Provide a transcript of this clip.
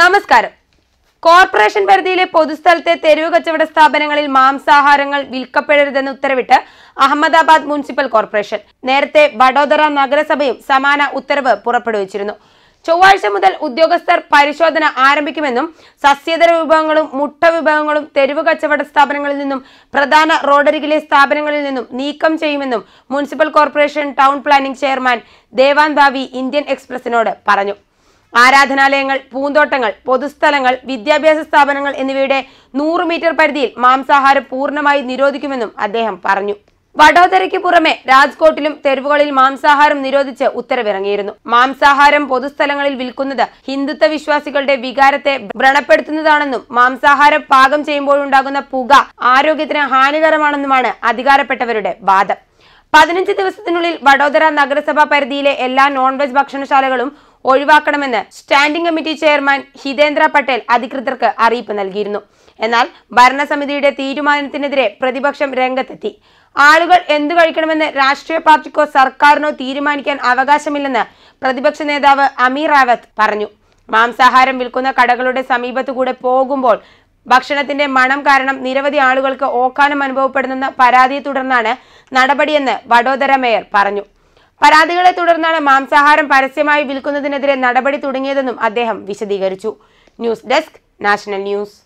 നമസ്കാരം. കോർപ്പറേഷൻ പരിധിയിലെ പൊതുസ്ഥലത്തെ തെരുവ് കച്ചവട സ്ഥാപനങ്ങളിൽ മാംസാഹാരങ്ങൾ വിൽക്കപ്പെടരുതെന്ന് ഉത്തരവിട്ട് അഹമ്മദാബാദ് മുനിസിപ്പൽ കോർപ്പറേഷൻ. നേരത്തെ വഡോദര നഗരസഭയും സമാന ഉത്തരവ് പുറപ്പെടുവിച്ചിരുന്നു. ചൊവ്വാഴ്ച മുതൽ ഉദ്യോഗസ്ഥർ പരിശോധന ആരംഭിക്കുമെന്നും സസ്യതര വിഭവങ്ങളും മുട്ട വിഭവങ്ങളും തെരുവ് കച്ചവട സ്ഥാപനങ്ങളിൽ നിന്നും പ്രധാന റോഡരികിലെ സ്ഥാപനങ്ങളിൽ നിന്നും നീക്കം ചെയ്യുമെന്നും municipal corporation town planning chairman ദേവാൻ ഭാവി ഇന്ത്യൻ എക്സ്പ്രസിനോട് പറഞ്ഞു. ആരാധനാലയങ്ങൾ പൂന്തോട്ടങ്ങൾ പൊതുസ്ഥലങ്ങൾ വിദ്യാഭ്യാസ സ്ഥാപനങ്ങൾ എന്നിവയുടെ നൂറ് മീറ്റർ പരിധിയിൽ മാംസാഹാരം പൂർണമായി നിരോധിക്കുമെന്നും അദ്ദേഹം പറഞ്ഞു. വഡോദരയ്ക്ക് പുറമെ രാജ്കോട്ടിലും തെരുവുകളിൽ മാംസാഹാരം നിരോധിച്ച് ഉത്തരവിറങ്ങിയിരുന്നു. മാംസാഹാരം പൊതുസ്ഥലങ്ങളിൽ വിൽക്കുന്നത് ഹിന്ദുത്വ വിശ്വാസികളുടെ വികാരത്തെ വ്രണപ്പെടുത്തുന്നതാണെന്നും മാംസാഹാരം പാകം ചെയ്യുമ്പോഴുണ്ടാകുന്ന പുക ആരോഗ്യത്തിന് ഹാനികരമാണെന്നുമാണ് അധികാരപ്പെട്ടവരുടെ വാദം. പതിനഞ്ച് ദിവസത്തിനുള്ളിൽ വഡോദര നഗരസഭാ പരിധിയിലെ എല്ലാ നോൺ വെജ് ഭക്ഷണശാലകളും ഒഴിവാക്കണമെന്ന് standing committee chairman Hitendra Patel അധികൃതർക്ക് അറിയിപ്പ് നൽകിയിരുന്നു. എന്നാൽ ഭരണസമിതിയുടെ തീരുമാനത്തിനെതിരെ പ്രതിപക്ഷം രംഗത്തെത്തി. ആളുകൾ എന്തു കഴിക്കണമെന്ന് രാഷ്ട്രീയ പാർട്ടിക്കോ സർക്കാരിനോ തീരുമാനിക്കാൻ അവകാശമില്ലെന്ന് പ്രതിപക്ഷ നേതാവ് അമീർ റാവത്ത് പറഞ്ഞു. മാംസാഹാരം വിൽക്കുന്ന കടകളുടെ സമീപത്തുകൂടെ പോകുമ്പോൾ ഭക്ഷണത്തിന്റെ മണം കാരണം നിരവധി ആളുകൾക്ക് ഓക്കാനം അനുഭവപ്പെടുന്ന പരാതിയെ തുടർന്നാണ് നടപടിയെന്ന് വഡോദര മേയർ പറഞ്ഞു. പരാതികളെ തുടർന്നാണ് മാംസാഹാരം പരസ്യമായി വിൽക്കുന്നതിനെതിരെ നടപടി തുടങ്ങിയതെന്നും അദ്ദേഹം വിശദീകരിച്ചു. News desk national news.